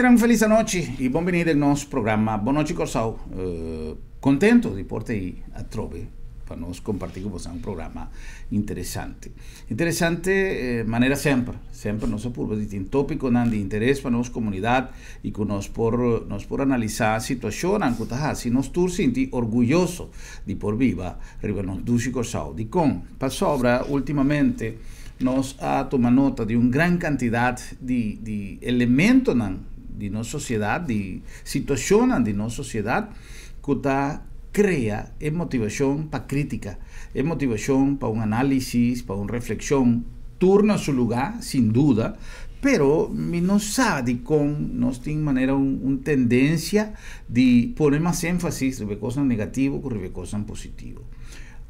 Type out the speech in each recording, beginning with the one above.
Uma feliz noite e ao nosso programa Boa Noite Corsal. Uh, contento de porte aí a Trove para nós compartir com vocês um programa interessante. Interessante eh, maneira sempre, sempre nós por um tópico de interesse para nossa comunidade e que nós por nós por analisar a situação que está se nós todos sentir orgulhoso de por viva riba nós duci corsal de com para sobra ultimamente nós a tomar nota de uma grande quantidade de, de elementos de nossa sociedade, de situações de nossa sociedade, que está crea é motivação para crítica, é motivação para um análise, para uma reflexão, turna seu lugar, sem dúvida, pero me não sabe com nós tem maneira uma um tendência de pôr mais ênfase sobre coisas negativas que sobre coisas positivas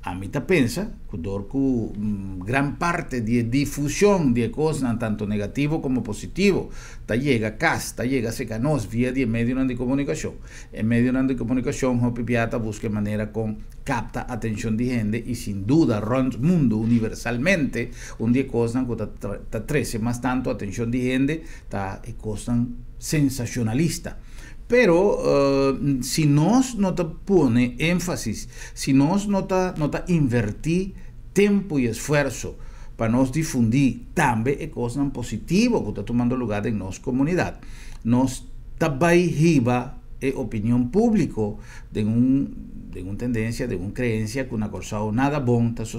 a mí te pensa dorku mm, gran parte de difusión de cosas tanto negativo como positivo. Ta llega acá, ta llega a nos vía de medio de comunicación. En medio de comunicación Hopi Piata busca manera con capta atención de gente y sin duda runs mundo universalmente un día cosas que ta, trece más tanto atención de gente ta cosas sensacionalista pero uh, si nos no te pone énfasis, si nos no te, no te invertir tiempo y esfuerzo para nos difundir también es cosa positiva que está tomando lugar en nuestra comunidad, nos tabaijiba e opinión pública de, un, de una tendencia, de una creencia que una cosa nada bom está.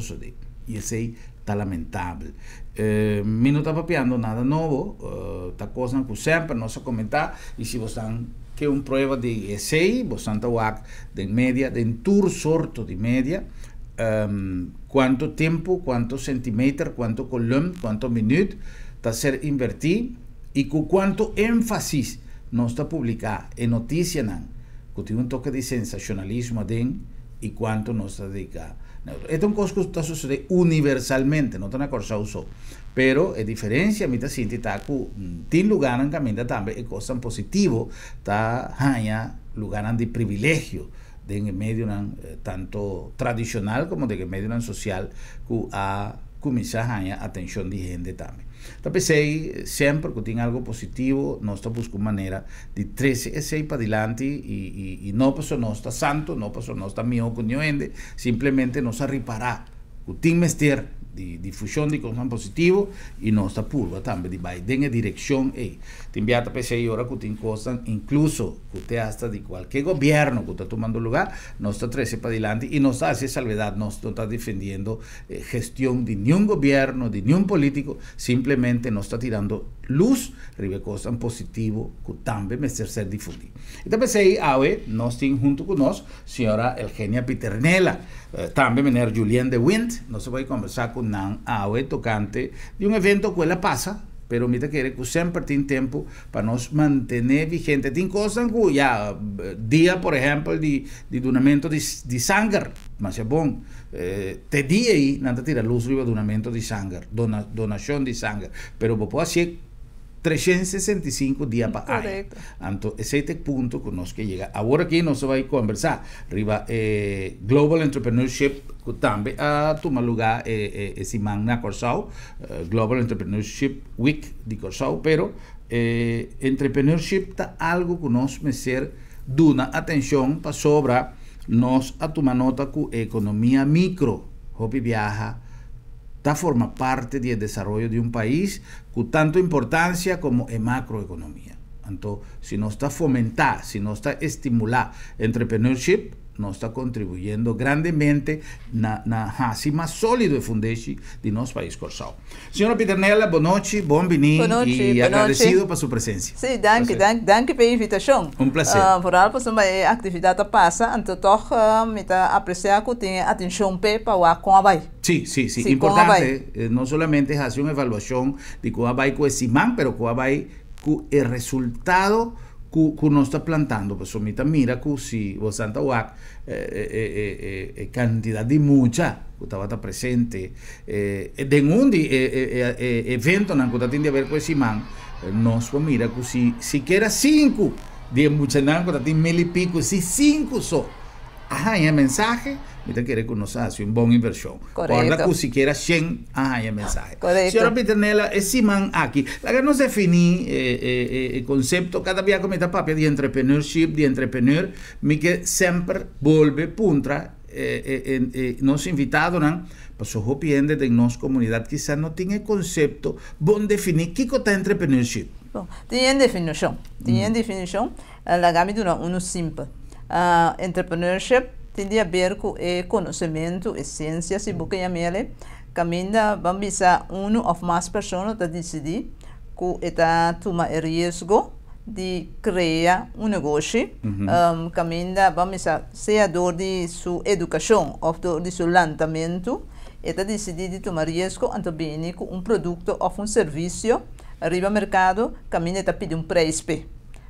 Y ese está lamentable. Eh, me no está papeando nada nuevo, uh, está cosa que siempre nos a comentar, y si vos están que un prueba de essay, bastante WAC de media, de tour sorto de media, um, cuánto tiempo, cuánto centímetro, cuánto column, cuánto minuto está ser invertido y con cuánto énfasis no está publicado en noticias, que tiene un toque de sensacionalismo den y cuánto no está dedicado. Esto es un cosa que está sucediendo universalmente, no está una cosa uso. Pero a diferencia, mita sinti ta ku tin lugar en camino también es cosa positivo, ta hanya lugar de privilegio de en medio eh, tanto tradicional como de en medio social que a começar a atención de gente también. Então pensei sempre que tinha algo positivo, nós estamos buscando maneira de trazer esse para adelante e, e, e não para nós está santo, não para nós está melhor que ninguém, simplesmente nós a reparar que tem mestre di diffusione di consumo positivo e nostra curva también di vai in direzione e ti inviata per sei ora che ti incostan incluso que te hasta di qualche governo que está tomando lugar no está trece para adelante y no está hace salvedad no está defendiendo eh, gestión de ningún gobierno de ningún político simplemente no está tirando luz ribe cosas positivo que también me ser ser difundido entonces pensei awe nos tiene junto con nos señora Eugenia Piternella eh, también mener Julien de Wind no se va a conversar con nan awe tocante de un evento que ela pasa pero mira que que sempre tem tempo para nos manter vigente. Tem coisas que já, dia, por exemplo, de, de donamento de, de sangue, mas é bom. Eh, te dia aí, nada tira luz do donamento de sangue, dona, donação de sangue. Pero pode ser 365 días para año. Entonces, ese es el punto con los que llega. Ahora aquí nos va a conversar. Arriba, eh, Global Entrepreneurship, también a tomar lugar eh, eh, ese magna Corsao, eh, Global Entrepreneurship Week de Corsao, pero eh, entrepreneurship está algo que nos merecer una atención para sobra nos a tomar nota con economía micro. Hobby viaja, está forma parte del desarrollo de un país con tanto importancia como en macroeconomía. Entonces, si no está fomentar, si no está estimular entrepreneurship, no está contribuyendo grandemente na, na rasi mais sólido e fundeixe de nosso país Corsal. Senhora Piternella, boa noite, bom venir e agradecido por sua presença. Sim, danke, danke, danke pela invitação. Um prazer. Uh, por por sua atividade passa, então toch uh, me tá apreciar que tem atenção para o com a vai. Sim, sim, sim. Importante, eh, não somente fazer uma avaliação de como vai com esse man, pero como vai com o que nós está plantando, pues somita mira que si vos Santa Wak, eh, eh, eh, cantidad de mucha que estaba presente, eh, de un evento que está tiene a ver con ese man, nós mira que si siquiera cinco de mucha que está mil y pico, si cinco só, arranha mensagem, me querer que nós haja uma boa inversão. Correto. Guarda que siquiera 100 arranha mensagem. Correto. Senhora Peternella, esse man aqui, lá que nós definir eh, eh, eh, conceito, cada vez como está papel de entrepreneurship, de entrepreneur, me que sempre volve puntra, eh, eh, eh, eh, nos invitado, não? Passou arrepiende de nossa comunidade, quizás não tinha conceito bom definir o que é entrepreneurship. Bom, tem definição. Tem definição. La gami duna uno simples. Uh, entrepreneurship tem a ver com o conhecimento e ciência, se você chamele. Caminha, vamos bisa uno ou mais pessoas a decidir que está toma risco de criar um negócio. Uhum. Um, caminha, vamos bisa seja dor de sua educação ou dor de seu lançamento, está decidir de tomar risco anto bem com um produto ou um serviço arriba ao mercado, caminha está pedindo um preço.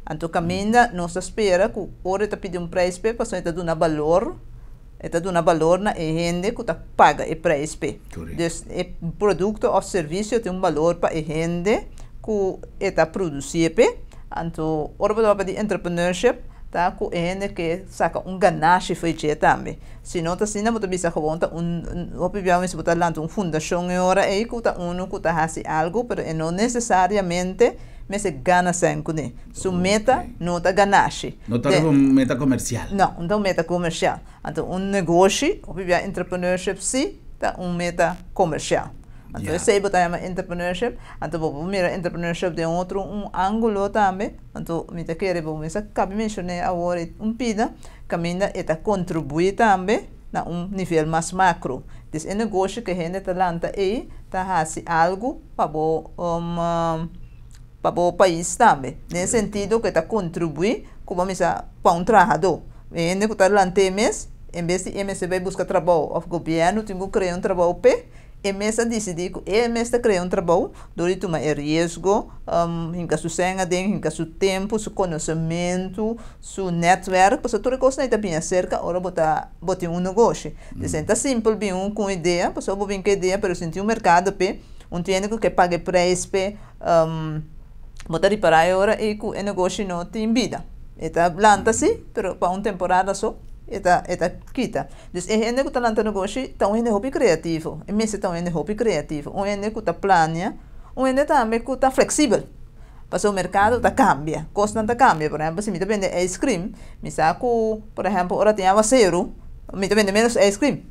Anto caminha, nós espera que ora está pedindo um preço para está dando valor, está dando valor na gente que está paga o preço. Então, o produto ou serviço tem um valor para a gente que está produzindo. Então, ora para de entrepreneurship, tá com a gente que saca um ganache feito também. Se não está assim, não bisa gewoon tá um, um, obviamente botar lá uma fundação agora aí que tá um que tá fazendo algo, pero não necessariamente mas se gana com ele. Sua meta não está ganache. Não está uma meta comercial. Não, não meta comercial. Então, um negócio, obviamente, entrepreneurship sim, tá um meta comercial. Então, Yeah. sei botar uma entrepreneurship, então vou mira entrepreneurship de outro um ângulo também. Então, me te querer vou mas cabe mencionar agora um pida, caminha eta contribuir também na um nível mais macro. Então, é negócio que a gente tá lanta aí, tá fazendo algo para um, para o país também. Nesse sentido que está contribuir como para um trabalhador. E que está lante mês, em vez de MS vai buscar trabalho, o governo tem que criar um trabalho pe e mesa decidir que e mesa criar um trabalho, dori toma risco, um, hinca su senha den, hinca su tempo, su conhecimento, su network, porque toda coisa está bem cerca, ora botar botar um negócio. Mm. Então, simples bem um com ideia, pessoa vou vir com ideia, pero sentir um mercado pe, um técnico que pague preço pe, um, botar reparar agora e que o negócio não tem vida. Está planta sim, pero para uma temporada só, eta eta kita. Dus e hende kuta lanta negócio, tá um hende hobby criativo. E tá um hende hobby criativo. Um hende kuta plania, um hende também kuta flexível. Para o mercado tá cambia, constante cambia. Por exemplo, se me depende ice cream, me saco, por exemplo, ora água zero, me depende menos ice cream.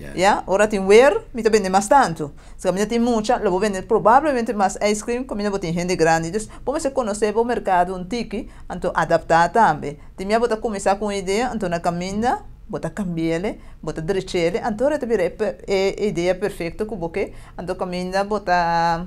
Yeah. Yeah? Ora tem wear, me vende mais tanto. Se a minha tem muita, eu vou vender provavelmente mais ice cream, eu vou ter gente grande. Então, vamos conhecer o mercado um tique, então adaptar também. Tem minha bota começar com ideia, então na caminha, bota cambiar, bota direcer, então ora tem a ideia perfeita que você, então caminha bota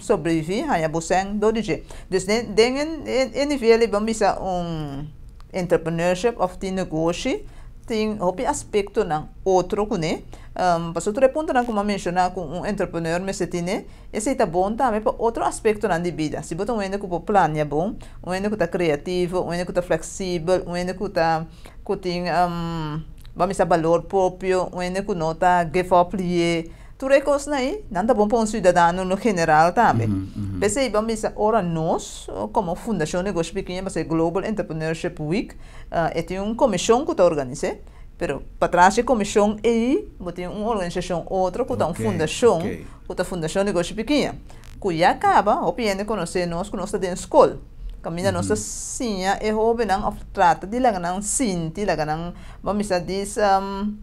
sobreviver, aí você do DJ. Então, dengan em nível vamos um entrepreneurship of the negócio tem hopi aspecto ng outro kune um, paso tre punto na como mencionar com um entrepreneur me se tine esse tá bom também para outro aspecto na vida se botar um ende que plano é bom ende que tá criativo um ende que tá flexível um ende que tá que tem um, vamos a valor próprio um ende que não tá give up lié é aí não tá bom para um cidadão no geral também Uhum, uhum. Pensei, vamos dizer, ora nós, como Fundação Negócio Pequeno, mas é Global Entrepreneurship Week, uh, e tem uma comissão que está organizando, pero para trás da comissão aí, tem uma organização outra que está uma Ok, fundação, ok. que está Fundação Negócio Pequeno, que já acaba, o piende conhecer nós, que nós está dentro da escola. Caminha Uhum. nossa sinha, e houve não, trata de lá não sinti, não, vamos dizer, diz, um,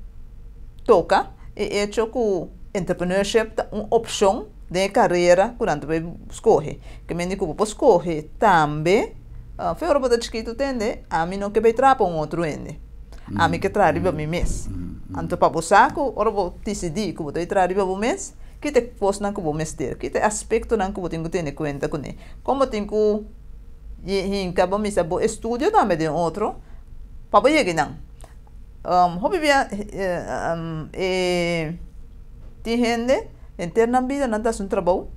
toca, e hecho que entrepreneurship é uma opção de carreira que não vai escolher. Que me digo, vou escolher também, uh, foi hora para escrito tende, a mim não que vai trabalhar um outro ende. A mim que trabalha para mim mesmo. Então, para você, ora vou decidir que vou trabalhar para mim mesmo, que te posto não que vou mestre, que te aspecto não que vou ter que ter conta com ele. Como tenho que e acaba me sabo estudio também de outro, para ver não. Um, hobby bia um, e ti gente interna vida não está um trabalho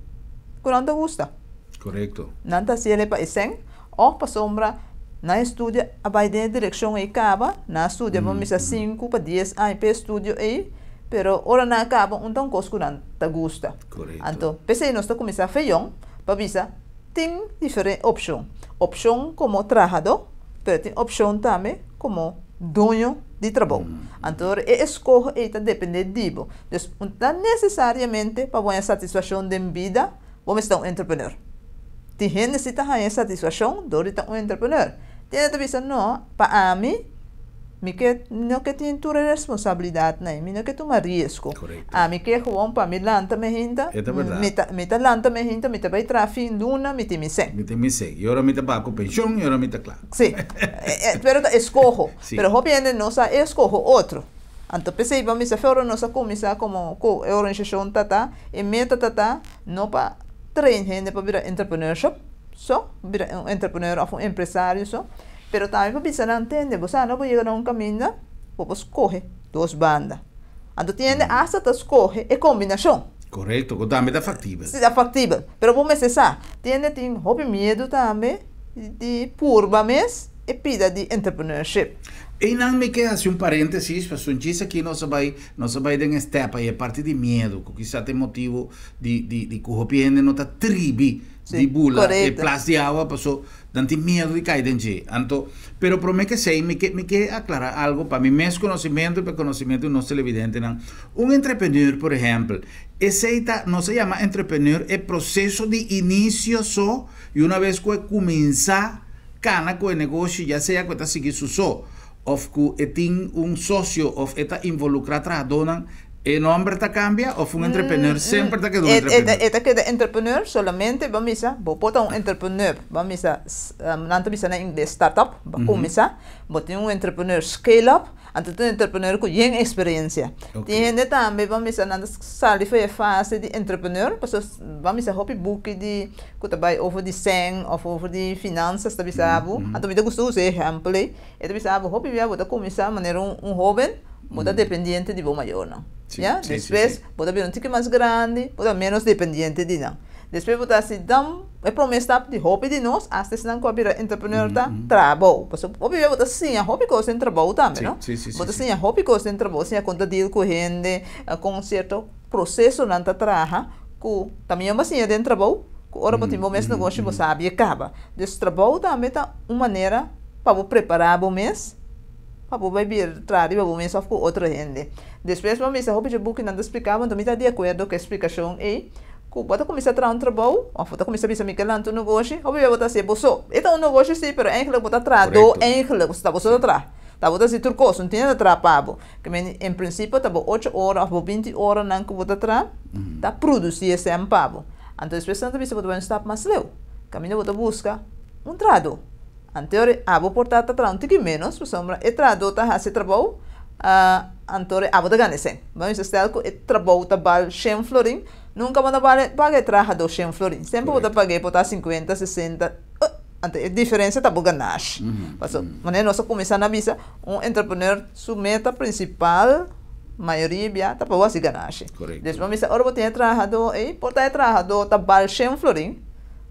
que não te gusta. Correcto. Não está se ele para esen ou para sombra na estudia a vai de direção e acaba na estudia vamos misa 5 para 10 anos para estudio aí pero ora na acaba então que não te gusta. Correto. Então, pensei nós está começar feião para visa tem diferente opção. Opção como trabajador, pero tem opção também como dono de trabalho. Então, é escolha está dependendo disso. Então, não necessariamente para a satisfação de vida, vamos ser um entrepreneur. Tem gente que necessita satisfação, do um entrepreneur. Tem que diz, não, para mim, mi que não que tem tua responsabilidade né mi não que tomar risco Correto. a mi que gewoon pa mi lanta me hinta mi ta mi ta lanta me hinta mi ta vai trafin luna mi ti mi sen Me tem me sei. E ora me tá com pensão, e ora me tá claro. sí eh, eh, pero ta escojo Sí. pero hopiende no sa escojo outro Anto pensei ba mi sa fero no sa komisa como ko organização tata e meta tata no pa train gente pa vira entrepreneurship so vira um entrepreneur of um empresário so pero para pensar não entende você não vai chegar a um caminho vamos escolher duas bandas. Anto tiene hasta te escoge é combinação Correto, que também tá factível. se é factível. Pero vamos pensar, tiene tem hobby medo também de purba mes e pida de entrepreneurship. E não me quer assim um parênteses, para um diz aqui nós vai, nós vai dar step aí, a parte de medo, que quizá tem motivo de de de que o piende não tá tribi Sim, de bula e correto. plas de água, passou não tem medo de cair dentro. Então, pero para mim que sei, me que me quer aclarar algo para mim mesmo conhecimento e para conhecimento do nosso televidente, não. Um entrepreneur, por exemplo, esse tá, não se chama entrepreneur, é processo de início só e uma vez que começar cana com o negócio, já seja que está seguindo só, ou que tem um sócio, ou está involucrado trabalhando, e nome está cambia, ou um entrepreneur sempre está quedando um Eta entrepreneur. eta que entrepreneur solamente vamos a vou botar um entrepreneur, vamos a um, não bisa na inglês startup, ba começar, botar um entrepreneur scale up, anto tem entrepreneur com tem experiência. Ok. Tem gente também vamos a nanda sabe foi a fase de entrepreneur, porque vamos a hobby book de que trabalha over de sang, of over de finanças, tá bisa abo. Anto me gusto usar exemplo, e tá bisa abo hobby via botar começar maneira um, um jovem, botar dependente de bom maior, não. Sim, Yeah? sim, sim, Depois, sim. pode haver um tique mais grande, haver menos dependente de não. Depois, pode se dar é promessa de hobby de nós, até se não cobre entrepreneur tá trabalho. Porque hobby é botar sim, a hobby coisa em trabalho também, Sim, não? sim, sim, sim, Botar sim. sim, a hobby coisa em trabalho, sim, a conta deal com gente, ah, com um certo processo não tá traha, que também uma sim dentro trabalho, que ora botar um mês negócio, você sabe, acaba. Desse trabalho também tá uma maneira para você preparar o mês, para você vir trazer o mês com outra gente. Depois, vamos ver, hobby de book não explicava, então, está de acordo com a explicação e que bota começar a trabalhar um trabalho, ou bota começar a pensar lá no negócio, hobby vai botar se bolso. Então, um negócio sim, pero eigenlijk botar trado, Correcto. eigenlijk você está bolso atrás. Tá botar se turcoso, não tem nada atrapado. Que em princípio, tá 8 horas ou 20 horas não que botar atrás, tá produzir esse ampabo. Então, depois, você bisa botar um stop mais leu. Caminho botar busca um trado. Antore abo portata tra un tiki menos, por sombra, e tra dota hase trabalho, uh, antore abo da gane sen. Vamos estar com e trabalho ta bal 100 florin, nunca manda vale pague tra do 100 florin. Sempre vou pague por 50, 60, uh, ante a diferença tá boga nash. Passo, maneira nossa começar na visa, um entrepreneur sua meta principal maioria bia tá para você ganache. Correcto. Depois vamos ora botar trabajador, e portar trabajador ta bal 100 florin,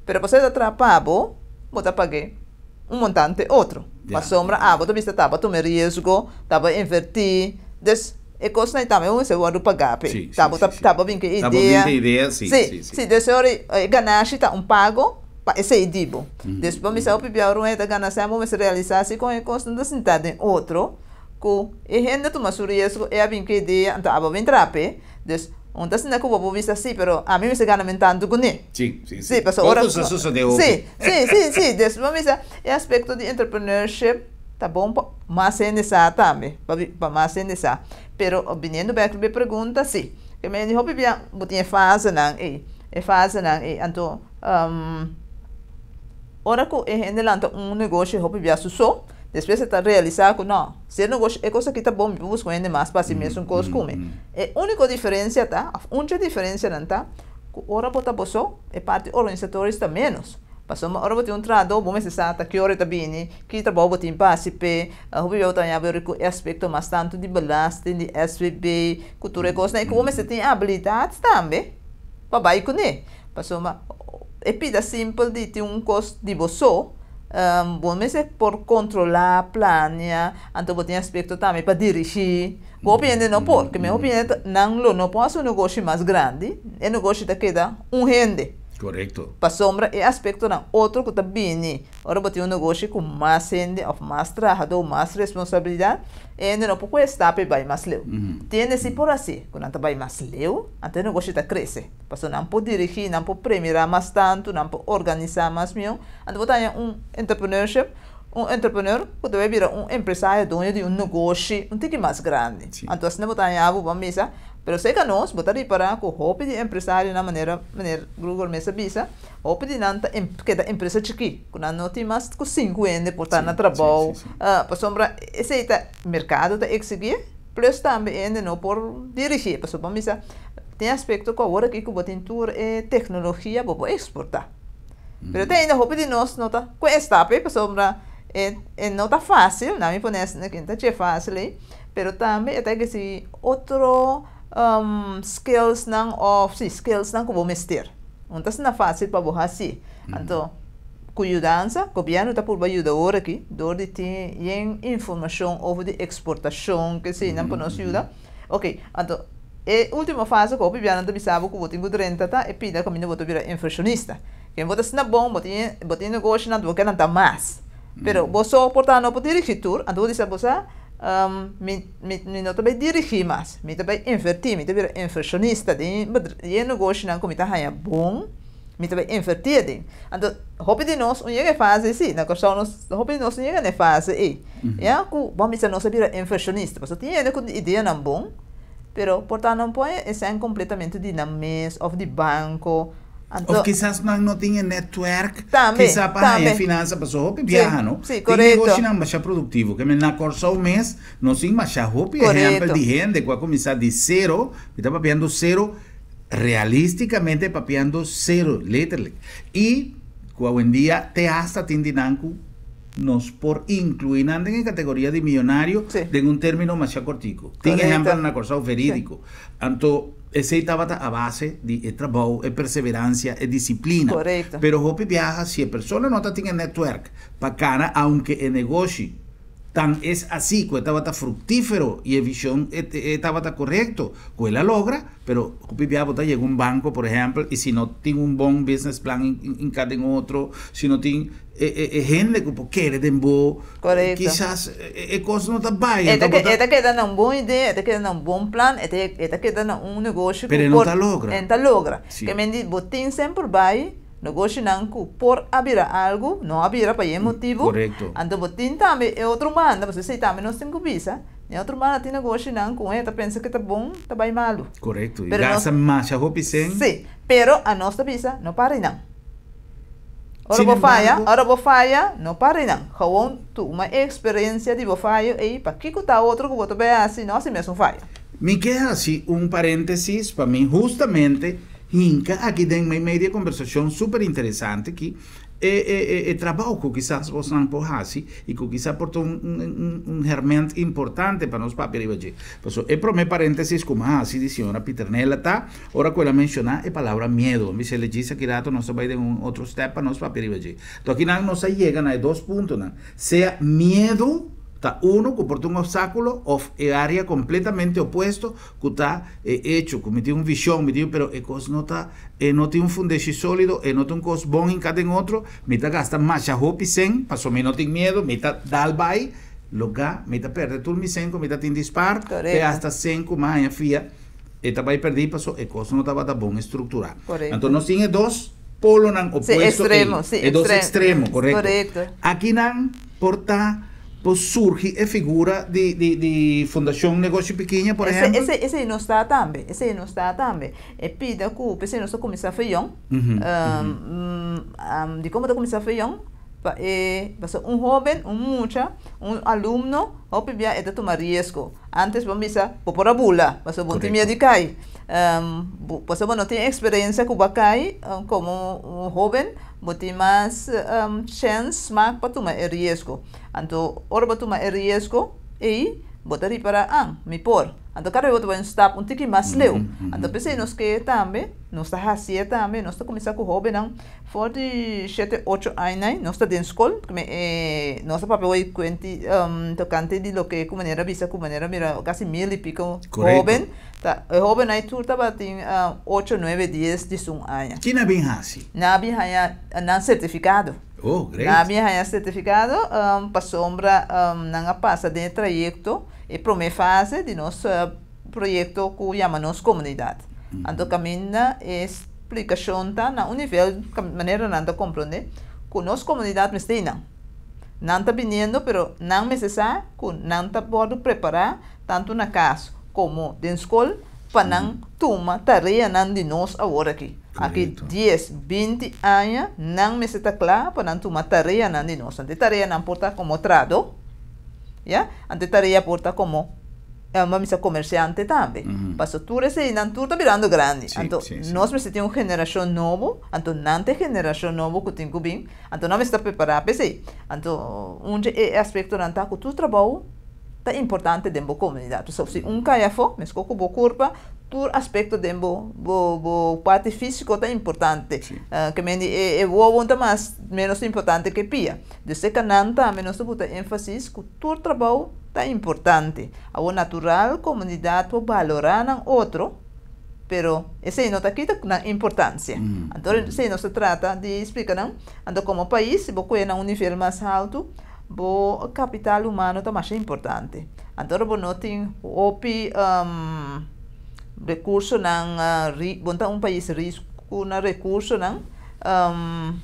pero você tá trapabo, bota pague um montante outro. Yeah. sombra, ah, bota vista tava tomar risco, tava invertir, des e coisa aí também você vai pagar, pe. Sim, sim. tava bem que ideia. bem que ideia, sim, Sim, sim, sim. desse hora ganache tá um pago para esse idibo. Depois vamos ao pibiar um eta ganache, vamos realizar se com a costa da sentada outro, que e renda tu mas risco é a bem que ideia, então aba bem trape, des Se não que vou vista assim, pero a mim me se gana mentando com ele. Sim, sim, sim. Quantos anos deu? Sim, sim, sim, sim. Des, vamos dizer, é aspecto de entrepreneurship, tá bom para mais nessa também, para mais nessa. Pero, vindo bem que pergunta, sim. Que me dijo, bem, botinha fase não, e, é fase não, e, então, um, ora que é rendelante um negócio, hobby bem sucesso, você está realizando que não, se o negócio é coisa que está bom, busca ainda mais para si mesmo, coisa como. É a única diferença, tá? A única diferença não tá? Ora bota boso, é parte organizadores está menos. Passou uma hora botar um trado, bom se sata, que hora está bem, que trabalho botar em passe, pe, a hobby eu tenho a ver com aspecto mais tanto de belasting, de SVB, cultura e coisa, e como você tem habilidades também, para vai com ele. Uma, é pida simples de ter um custo de boso, um, bom, mas é por controlar, planear, então tem aspecto também para dirigir. Vou opinião não porque minha opinião não não pode ser um negócio mais grande, é negócio da queda um rende. Correcto. Para sombra é aspecto não. Outro que está bem, ora botar um negócio com mais gente, ou mais trabalhador, mais responsabilidade, e não pouco está para vai mais leu. Tem esse por assim, quando está vai mais leu, até negócio está cresce. Passou não pode dirigir, não pode premiar mais tanto, não pode organizar mais meu. Então botar um entrepreneurship, um entrepreneur pode virar um empresário dono de um negócio um tique mais grande. Então assim botar em abo vamos mesa, Pero que nós botar para com hope de empresário na maneira maneira Google mesa bisa, hope de nanta em, que da empresa chiqui, quando não tem mais com cinco ende por estar na trabalho, ah, para sombra esse tá mercado da exigir, plus também ende não por dirigir, para sombra mesa tem aspecto que agora que com tour é tecnologia para exportar. Pero tem ainda hope de nós não tá com esta para sombra é, é não tá fácil, não me parece que não tá fácil, pero também até que se outro um, skills ng of si skills ng kubo mister. Untas na fácil para borrar si. Mm. Então, cuidança, governo está por ajudar aqui, dor de ter informação over de exportação que se não nos ajuda. Ok, então e última fase que o governo também sabe que o voto 30 tá e pida que o voto vira inflacionista. Quem vota se na bom, botinha negócio na do que não tá mais. Pero você portanto pode dirigir então a você um, mi, mi, mi não também dirigir mais, mi também invertir, mi também inversionista, de e negócio não como tá bom, mi também invertir de. Então, hope de nós, um faz assim, na questão nós, hope de nós um que faz aí. É que vamos dizer nós vira inversionista, tem ainda com ideia não bom, pero portanto não pode ser completamente de na mesa, ou de banco, Anto, of quizás não, não tinha network, também, quizás para a finança para só viajar, não? Sim, correto. Tem negócio não mais produtivo, que na corsa um mês, não sim mais hopi, exemplo de gente, que vai começar de zero, está papiando zero, realisticamente papiando zero, literally. E, hoje em dia, te hasta tindinanco, nos por incluir en categoría de millonario sí. de un término más cortico. Tiene ejemplo en una cosa verídico. Anto, estaba a base de trabajo, de perseverancia, de disciplina. Correcto. Pero Hopi viaja si la persona no tiene network bacana, aunque el negocio tan es así, que estaba fructífero y la visión estaba correcto, que la logra, pero Hopi viaja llega a un banco, por ejemplo, y si no tiene un buen business plan en, cada otro, si no tiene é, é, gente que quer de bom quizás é, coisa não está bem é que é que dá uma boa ideia é que dá um bom plano é que é que dá um negócio que não está logra. não logra. Que me diz botin sempre vai negócio não que por abrir algo não abrir para esse motivo correto então botin também é outro manda você sei também não tem que visa e outro mano tem negócio não com ele pensa que está bom está bem malo correto e gasta mais a roupa sem sim pero a nossa visa não para não Ora bofaya, ora bofaya, não pare não. Gewoon tu uma experiência de bofaio e para que tá outro que botou bem assim, não assim mesmo faia. Me queda assim um parênteses para mim justamente Inca, aqui tem uma meia conversação super interessante que é, trabalho que quizás você não fazer e que quizás porta um, um, um fermento importante para nós papéis hoje. Por isso, é para mim parênteses como a assim, senhora Piternella tá, ora que ela mencionar a palavra medo. Me se diz aqui dato, nós vai de um outro step para nós papéis hoje. Então aqui nós chega a dois pontos, não? Seja medo Está uno comporta un obstáculo o área completamente opuesto que está eh, hecho, que tiene una visión, pero el cos no está, eh, no tiene un fundamento sólido, eh, no tiene un cos bon en cada en otro, está gasta más hopi sen, paso me no tiene miedo, está dal bai, lo ga, está perde todo mi sen, me está tin dispar, e hasta sen como a fia, está vai perder, paso el cos no estaba tan bon estructurado. Entonces, no tiene dos polos opuestos, sí, extremo, sí, dos extremos, correcto. correcto. Aquí nan porta pues surge a figura de, de, de Fundación Negocio Pequeña, por esse, ejemplo. Esse, esse não está também, esse não está também. E pida que o PC não está começar a feião, de como está começar a feião, é, um jovem, um mucha, um aluno, hope via é de tomar risco. Antes vamos dizer, por a bula, mas bom time de cai. Um, você não tem experiência com o bacai, como um jovem, você mais um, chance, mas para tomar risco. Então, ora para tomar risco, e botar para ang mi por Então, cada vez vai um step um tiki mais leu. Então, pensei nós que também, nós está assim também, nós está começando com o hobby, não? For de 7, 8 anos, nós está dentro da escola, porque nós está papel aí quanti, um, tocante de lo que, como maneira, visa, como maneira, mira, quase mil e pico jovem. Tá, o jovem aí tudo estava tem 8, 9, 10 de um ano. Que não bem assim? Não bem não certificado. Oh, great. Na minha certificado, um, para sombra, um, não passa de trajecto, e primeira fase de nosso projeto que chamamos comunidade. Uhum. Então, caminha explicação tá na um nível, maneira não compreender, que nossa comunidade me está não está vindo, mas não necessário que não está pode preparar tanto na casa como na escola para não tomar tarefa não de nós agora aqui. Aqui 10, 20 anos não me está claro para não tomar tarefa não de nós. A tarefa não porta como trado, ya ante tarefa porta como é uma missa comerciante também. Uhum. Passou tudo esse não tudo está virando grande. Sim, então, sim, sim. nós precisamos uma geração nova, então não tem geração nova que tem que vir, então não está preparado para isso. Então, um aspecto não está que tu trabalho está importante dentro da comunidade. Então, se um caia fora, mas com boa curva, todo aspecto dentro da parte física está importante. Uh, que me é, é o mais menos importante que pia. De que não também nós temos ênfase que todo trabalho está importante. A natural comunidade para valorar o outro, pero esse não está aqui na importância. Mm. Então, se não se trata de explicar, não? Então, como país, se você um nível mais alto, o capital humano está mais importante. Então, você não tem o um, recurso ng uh, ri, um país risco na recurso ng um,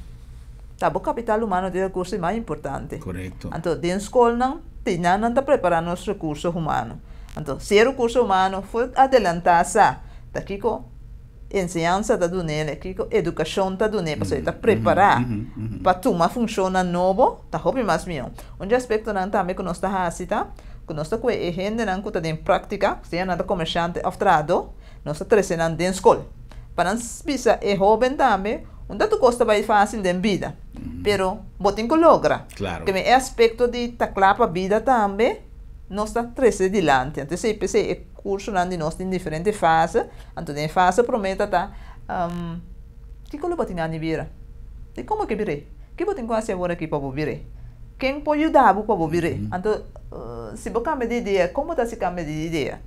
tabo capital humano de recurso mais importante. Correto. Então, dentro escola, não tinha não preparar os recursos humanos. Então, se o recurso humano foi adelantar-se, daqui com ensinança da dunele, aqui com educação da dunele, para você preparar para tomar função novo, tá hobby mais meu. Um aspecto não também que nós está assim, tá? Que nós está com a gente não que está em prática, se é nada comerciante of trado, nós está trazendo dentro escola. Para nós bisa é jovem também, um dado custa mais fácil de vida. Pero, botin ko logra. Claro. Que é aspecto de taclar para a vida também, nós está treze adiante. Então, se pensei, é curso de nós em diferentes fases. Então, em fase prometa tá, um, que como botin na vira? E como que virei? Que botin quase agora aqui para virei? Quem pode ajudar para virei? Então, uh, se você cambia de ideia, como está se cambia de ideia?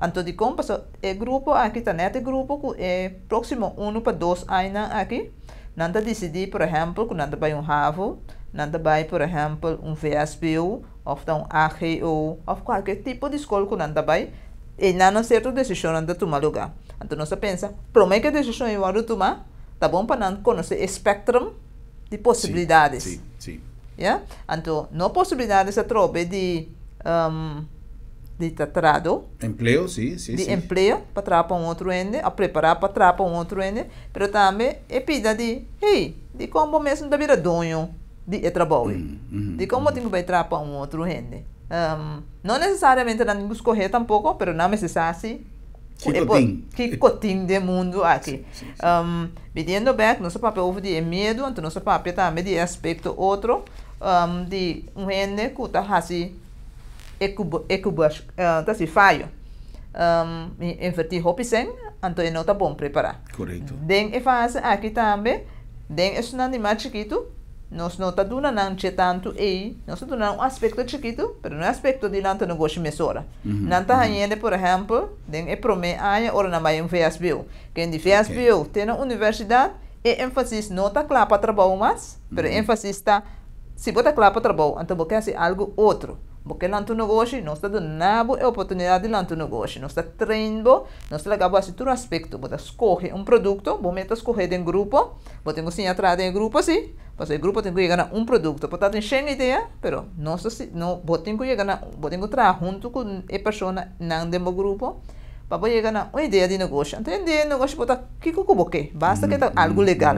Então, de como passou, é grupo aqui, está nesse grupo, é próximo um para dois anos aqui. Nanda decidir, por exemplo, que nanda vai um RAVO, nanda vai, por exemplo, um VSBU, ou então um AGO, ou qualquer tipo de escola que nanda vai, e não certa decisão nanda tomar lugar. Então, nós pensa, por que a decisão eu vou tomar, tá bom para não conhecer o espectro de possibilidades. Sim, sim. sim. Yeah? Então, não possibilidades a trobe de um, de trabalho. Emprego, sim, sim. De sim. emprego, para para um outro ende, a preparar para para um outro ende, mas também é pida de, hey, de como mesmo da vida dono de trabalho. Mm, mm, de como mm. tenho que para um outro ende. Um, não necessariamente não escolher tampouco, mas não necessariamente que cotim de mundo aqui. Sim, sim, sim. Um, back, nosso papel houve de medo, então nosso papel também de aspecto outro, um, de um ende que está assim ekubas uh, si falho. Um, invertir hopisen, então não está bom preparar. Correto. Den e fase aqui também, den é um animal chiquito, nós não está dando não tanto e nós está dando um aspecto chiquito, mas não é aspecto de não negócio mesora. Uhum, não está uhum. por exemplo, den é prome aia ora na mais um VSBU. Quem de VSBU tem na universidade, e ênfase não está claro para trabalhar mais, mas uhum. ênfase está se botar claro para trabalhar, então você quer algo outro. Porque lanto negócio, nós está dando a oportunidade de lanto negócio. Nós está treinando, nós está acabando assim todo aspecto. Você escolhe um produto, você está escolhendo em grupo, você tem que entrar em grupo assim, porque o grupo tem que chegar a um produto. Você tem cheia ideia, mas nós você tem que chegar a, você tem que trabalhar junto com a pessoa não do grupo, para chegar a uma ideia de negócio. Então, ideia de negócio, você que que você basta que é algo legal.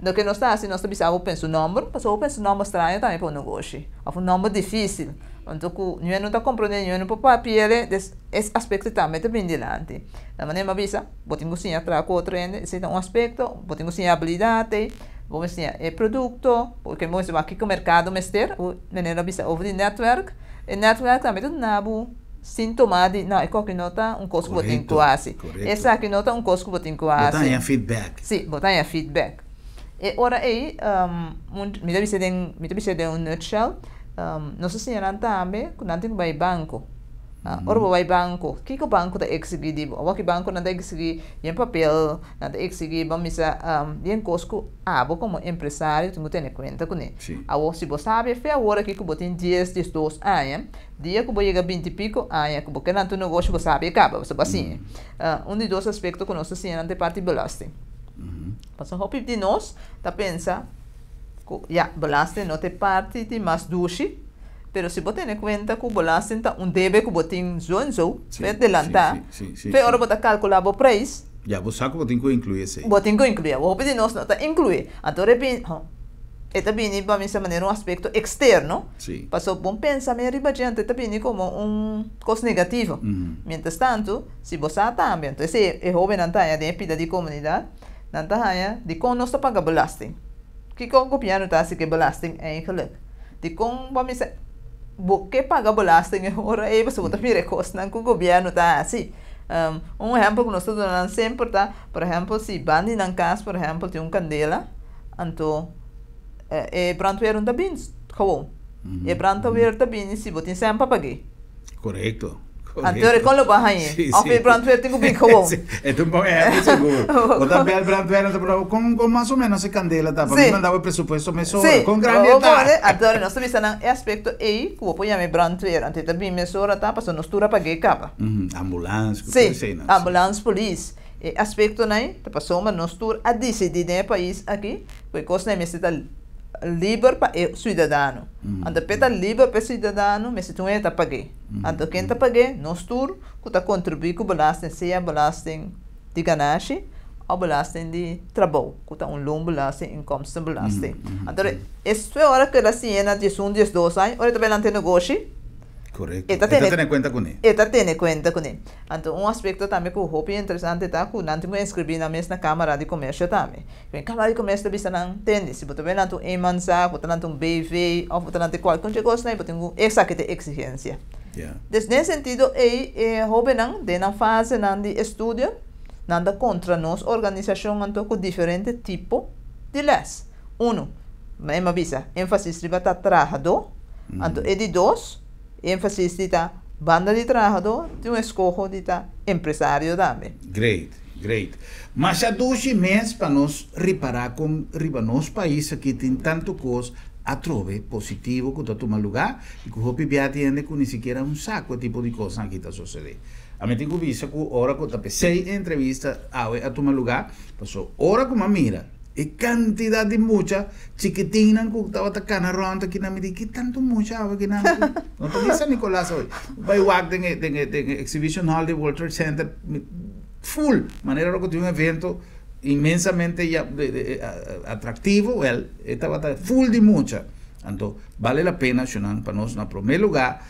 Do que nós está assim, nós precisamos pensar o número, mas eu penso o número estranho também para o negócio. É um número difícil. Então, não é não está compreendendo, não é para papel, esse aspecto também está bem dilante. Da maneira que visa, botinho sim atrás com outro ende, esse é um aspecto, botinho sim habilidade, vamos dizer, é produto, porque vamos aqui que o mercado mester, o maneira over the network, E netwerk também tudo nabo sintoma de não, é qualquer nota um que botem Correto, quase. Essa nota um costo que botem quase. Botar em feedback. Sim, botar em feedback. E ora aí, um, ser em, me deve ser em um nutshell, um, nossa senhora quando nanti vai banco. Uh, ora vai banco, que que o banco tá exigir, o que banco não tá exigir em papel, não tá exigir, vamos dizer, um, em cosco, ah, vou como empresário, tenho que ter conta com ele. Sim. Ah, você sabe, foi agora que eu botem 10, 12 anos, dia que eu chegar 20 e pico anos, que eu querer um negócio, você sabe, acaba, você assim. Uh, um de dois aspectos que nossa senhora tem parte belasting. Passa hopi de nós, tá pensa, que ja, belasting não tem parte de mais duche, pero se botar em conta que o belasting tá um debe que botem zonzo, Sim, vai adelantar, sim, sim, sim, foi sim. hora botar calcular o preço, Já, você sabe que eu tenho que incluir isso aí. botem que incluir, o hopi de nós não tá incluir, então repente, é também para mim maneira um aspecto externo, Sim. Passou bom pensamento riba diante também como um coisa negativo. Uhum. Mientras tanto, se você também, então se é jovem não está de pida de comunidade, não está de como nós paga belasting. Que com o governo está se que belasting é eigenlijk. De como vamos dizer, bo que paga belasting é hora aí você botar vir recursos não que o governo está assim. Um, um exemplo que nós estamos dando sempre tá, por exemplo, se bandi na casa, por exemplo, tem um candela, então é brandweer também, gewoon. É brandweer também, se botin sempre paguei. Correto. Anterior con lo baja aí. Sim, Ao sim. fim brandweer tem que bem gewoon. Sim, É um bom exemplo, seguro. O também brandweer, com, com mais ou menos essa candela, tá? Sim. mim mandar o presupuesto me sobra, grande o bom, né? detalhe. Anterior nós também estamos é aspecto aí, que o apoio é brandweer, ante também mesora tá, passando nós tura paguei capa. Uhum, Ambulância, que Sim, coisa assim, não? ambulance police. E aspecto né, tá passou uma nós tur a decidir né país aqui, porque coisa né, me está livre para o cidadão. Anda peta livre para o cidadão, mas se tu é tá paguei. Anda quem tá paguei, nós tur, que tá contribuir com belasting, seja belasting de ganagem, ou belasting de trabalho, que tá um longo belasting, inkomsten belasting. Então, isso é hora que a ciência de um, de dois anos, hora também não tem negócio, Eta tene- tendo em conta com ele. Eta tiene cuenta com ele. Então, um aspecto também que hope interessante tá que não tem que inscrever na mesma Câmara de Comércio também. Porque Câmara de Comércio também não entende. Se você vê lá um Emansa, você não um BV, ou não tem qualquer coisa, você tem essa que tem exigência. Yeah. Des nesse sentido, é, é hope não, de na fase não de estudo, nada contra nós, organização então com diferente tipo de leis. Um, mas avisa, ênfase riba tá trabajador, então e de dois, ênfase está banda de trabalhador, de um escojo de tá empresário também. Great, great. Mas há dois meses para nós reparar com riba nosso país aqui tem tanto coisa a trove positivo que está tomando lugar e que o Hopi atende que nem sequer um saco tipo de coisa que está sucedendo. A mim tem que ver que hora que está seis entrevistas a, a tomar lugar, passou hora que uma mira e quantidade de mucha chiquitina que estava atacando around aqui na medida que tanto mucha ave que na não te diz Nicolás hoje vai walk den den den exhibition hall de World Trade Center full maneira que tinha um evento imensamente ya- de- de- a- a- atractivo well estava ta- full de mucha. Então vale a pena Xunan, para nós na primeiro lugar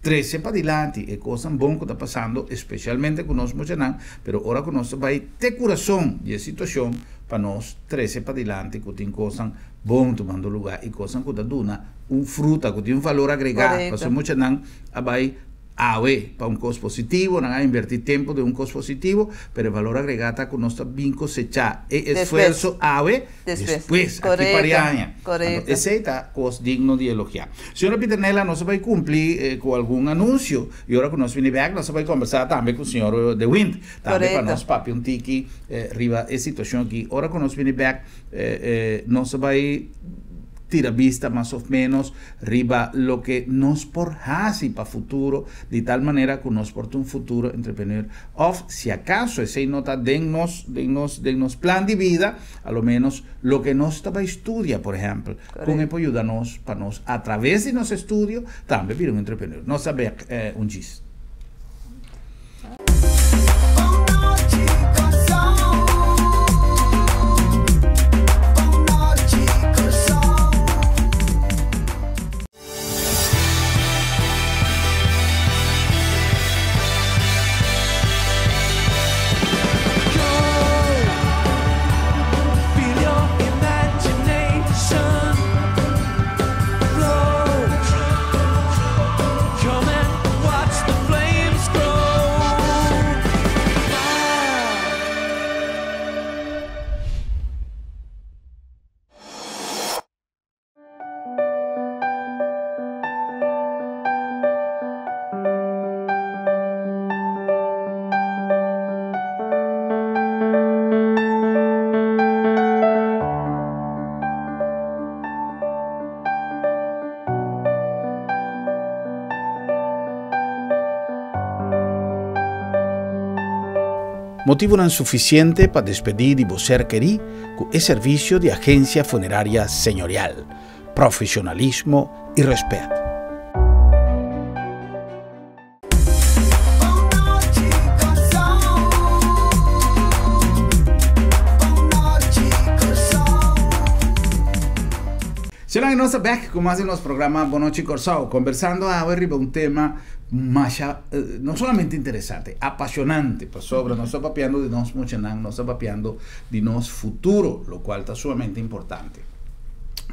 13 para adiante é coisa bom que está passando especialmente com nós Xunan, pero agora que nós vai ter coração e a situação para nós 13 para adiante que tem coisa bom tomando lugar e coisa que está dando um fruta que tem um valor agregado para mucha não vai AOE para un costo positivo, não a invertir tempo de un costo positivo, pero el valor agregado está con nuestra bien cosechar e esfuerzo AOE Después. después, aquí Correcto, para allá. correcto. Ese está costo digno de elogiar. Señora Piternella, no se va a cumplir eh, con algún anuncio y ahora que nos viene back, no se va a conversar también con el señor De Wind, también para nos papi un tiki, eh, riba esa situación aquí. Ahora que nos viene back, eh, eh, no se va a tira vista más o menos riba lo que nos por hasi para futuro de tal manera que nos porta un futuro entrepreneur. Of si acaso ese nota dennos dennos dennos plan de vida a lo menos lo que nos estaba estudia por ejemplo. Con esto ayudarnos para nos a través de nos estudio también vir un entrepreneur. No saber eh, un gis motivo não suficiente para despedir de você querer com o serviço de agência funerária senhorial, profissionalismo e respeito. Será que nós back com mais um nosso programa Boa Noite Corsao, conversando agora um tema mais, eh, não somente interessante, apaixonante, por sobre, nós estamos papiando de nós mochenan, nós estamos papiando de nosso futuro, o qual está sumamente importante.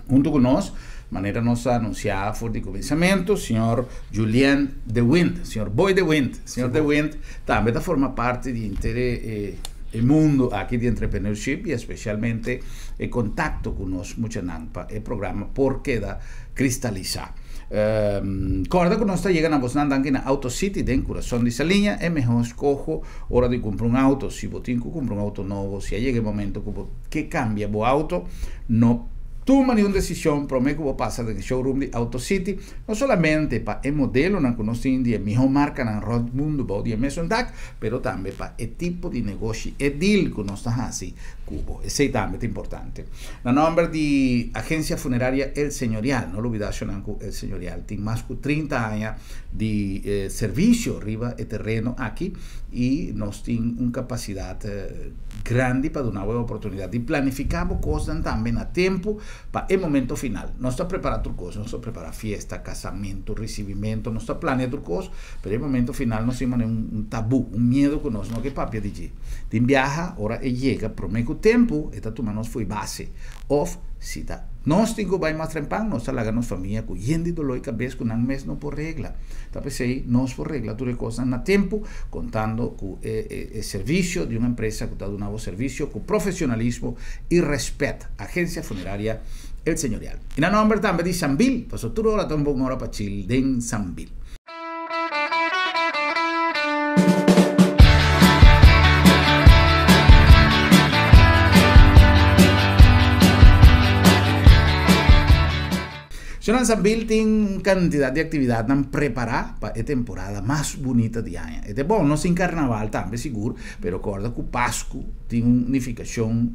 Junto com nós, maneira nossa anunciada for de começamento, senhor Julien De Wind, senhor Boy De Wind, senhor De Wind, também da forma parte de inteiro eh, o mundo aqui de entrepreneurship e especialmente o contato com nós mochenan para o programa Porque da Cristalizar. Um, corda que nós está chegando a você aqui na Auto City, dentro do coração dessa linha, é melhor escolher hora de comprar um auto, se você tem que comprar um auto novo, se chega o momento que, vo- que cambia? O auto, não toma nenhuma decisão, prometo que vou passar do showroom de Auto City, não somente para o modelo na que nós temos a melhor marca na roda do mundo, para o dia mesmo DAC, mas também para o tipo de negócio e deal que nós estamos fazendo cubo. Esse é também importante. Na nome de agência funerária El Señorial, não olvidar que El Señorial tem mais de 30 anos de eh, serviço arriba e terreno aqui e nós temos uma capacidade eh, grande para dar uma boa oportunidade de planificar coisas também a tempo para o momento final. Nós estamos preparando tudo coisas, nós estamos preparando festa, casamento, recebimento, nós estamos planeando tudo coisas, mas no momento final nós temos um, um tabu, um medo que nós não que papia de dizer. De viaja, hora e chega, prometo tempo, esta turma nós foi base. Of, se tá. Nós temos que vai mais trempang, nós estamos família com gente dolor e cabeça com um mês não por regra. Então, pensei, nós por regra, tudo coisas na tempo, contando com o eh, eh, serviço de uma empresa que está dando um novo serviço, com profissionalismo e respeito. Agência funerária El Señorial. E na nome também de Sambil, passou tudo hora tão bom hora para Chile, de Sambil. Senhor Sambil tem quantidade de atividade para preparar para a temporada mais bonita de ano. É bom, não sem carnaval também, seguro, mas recorda que o Páscoa tem uma unificação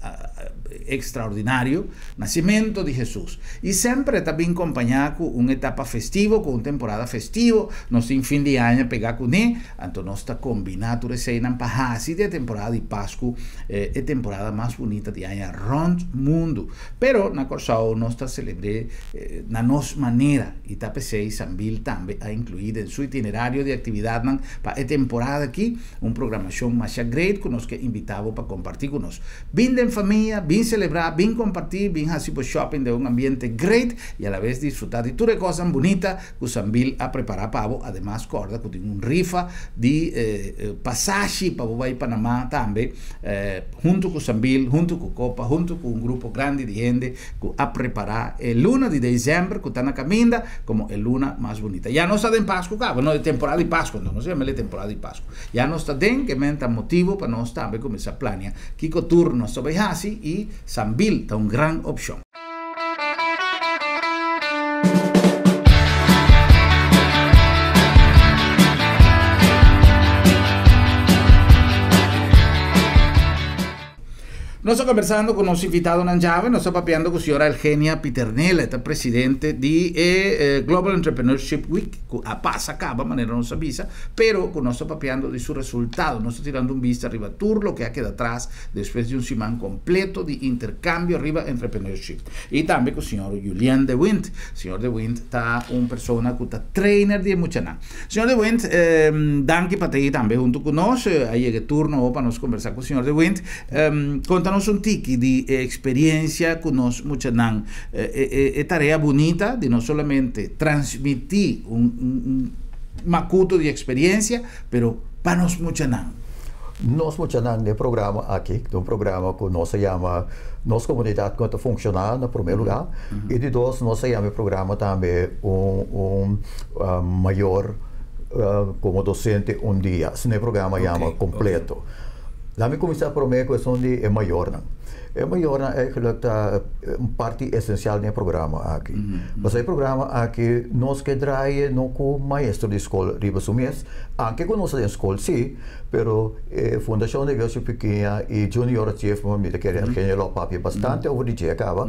ah, extraordinário, nascimento de Jesus. E sempre bem acompanhado com uma etapa festiva, com uma temporada festiva, nós tem fim de ano pegar com ele, então nós está combinado recém para assim de temporada de Páscoa, eh, é a temporada mais bonita de ano, around mundo. Pero na Corsao nós está celebrando eh, na nossa maneira, e está pensei Sambil também a incluir em seu itinerário de atividade nan, para a temporada aqui, uma programação mais great que nós que invitava para compartir com nós. Vim em família, vim celebrar, vim compartir, vim fazer o shopping de um ambiente great e a la vez disfrutar de toda coisa bonita que o Sambil a preparar para você. Además, corda que tem um rifa de eh, eh, passagem para você ir para Panamá também, eh, junto com o Sambil, junto com Copa, junto com um grupo grande de gente que a preparar a luna de dezembro, que está na caminda, como a luna mais bonita. Já não está em Páscoa, cara, não é temporada de Páscoa, não, não se chama temporada de Páscoa. Já não está dentro, que menta motivo para nós também começar a planear. Kiko turno sobre assim e Sambil está uma grande opção. Nós estamos conversando com o nosso invitado na Java, nós estamos papeando com a senhora Eugenia Piternella, esta presidente de eh, eh, Global Entrepreneurship Week, que a passa acaba, maneira não se avisa, pero que nós estamos papeando de seu resultado, nós estamos tirando um vista arriba tudo o que queda atrás, depois de um semana completo de intercâmbio arriba entrepreneurship. E também com o senhor Julian De Wind. O senhor De Wind está uma pessoa que está trainer de Muchaná. Senhor De Wind, eh, danke para ter também junto conosco, aí é turno para nós conversar com o senhor De Wind. Eh, conta Contanos un tiki di eh, experiencia con nos muchanan. Eh, eh, eh, tarea bonita de no solamente transmitir un macuto de experiencia, pero para nos muchanan. Nós funcionamos no programa aqui, um programa que nós chama nossa comunidade quanto funcionar no primeiro lugar e de dois nós chama o programa também um, um uh, maior uh, como docente um dia. Esse programa chama Ok, completo. Laat me começar por uma questão de é maior, não. É maior, não, eigenlijk tá, uma parte essencial do programa aqui. Mas o programa aqui, nós que draaien não com maestro de escola, riba sumes, anche com nossa escola, sim, pero eh, Fundação de Negócio Pequena e Junior Chief, me que é que lo papi bastante over de acaba.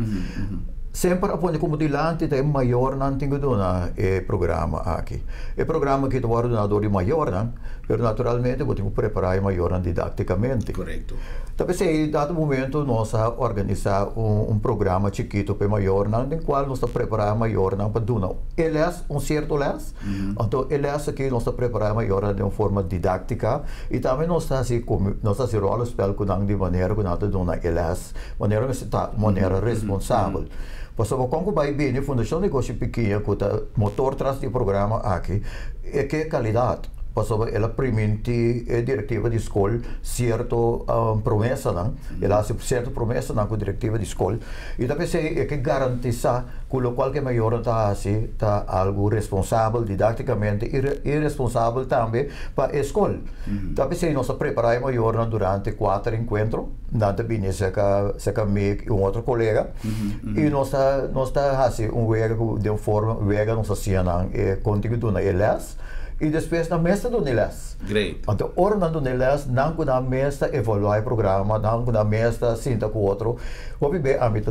Sempre apone como dilante é maior não tenho dona é programa aqui. É programa que tu vai dar de maior, não? Pero naturalmente vou ter que preparar maior didaticamente. Correcto. Talvez em dado momento nós a organizar um, um programa chiquito para maior, não, em qual nós preparar maior não para dona. Ele é um certo les, então ele é aqui nós preparar maior de uma forma didática e também nós como nós está rol spel com de maneira que nós dona ele é maneira maneira responsável. Pois o como vai bem, a Fundação de Negócio Pequeno, que o motor traz do programa aqui, é que é Pois ela permite a diretiva de escola certo um, promessa, não? Ela faz certa promessa não, com a diretiva de escola. E também é que garantiza que o qual que maior está assim, está algo responsável didaticamente e, re, e responsável também para a escola. Também se nós preparamos maior durante quatro encontros, nada bem se se me e um outro colega, e nós está nós está assim um wega de uma forma wega nós assim não é conteúdo na elas e depois na mesa do Niles. Great. Então, ora na do Niles, não com a mesa evaluar o programa, não com a mesa sinta com outro, o bebê a mim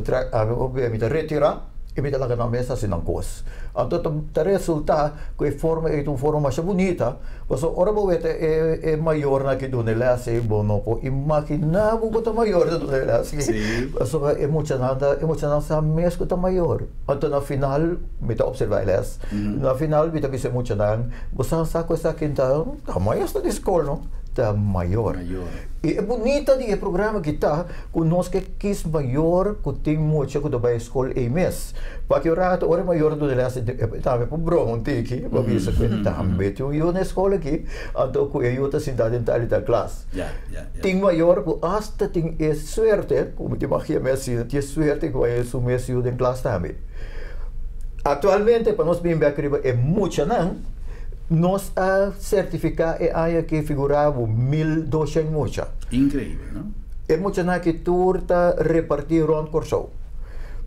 a mim retirar e me talaga na mesa sin ang kos. Então, ta resulta que forma é uma forma mais bonita, mas ora ete é, é maior na que do nela se bono po imaginar mo ko maior do nela se. Sim. So emocionada, emocionada sa mes ko ta maior. Então na final me ta observar elas. Na final me ta bisa emocionada, bosan sa ko sa quinta, ta maior esta escola, no? Ta maior. Maior. E é bonita de programa que está, que nós que quis maior, que tem muito que da escola e mês. Para que o rato, ora maior do dela, também para bro, um tiki, para ver se que também tem eu na escola aqui, então que eu outra cidade em da classe. Tem maior, que hasta tem é suerte, como te magia messi, tem suerte que vai su messi em classe também. Atualmente, para nós bem bem é muito não, nós a certificar é a que figurava 1200 mucha. Increíble, ¿no? É muito na que turta repartir rond Corsou.